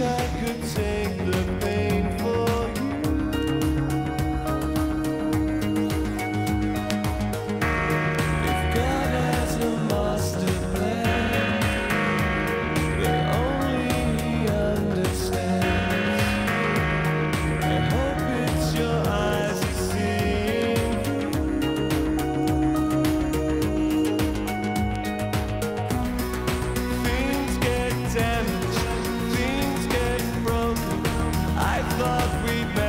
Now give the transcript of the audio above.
I could take the love we met.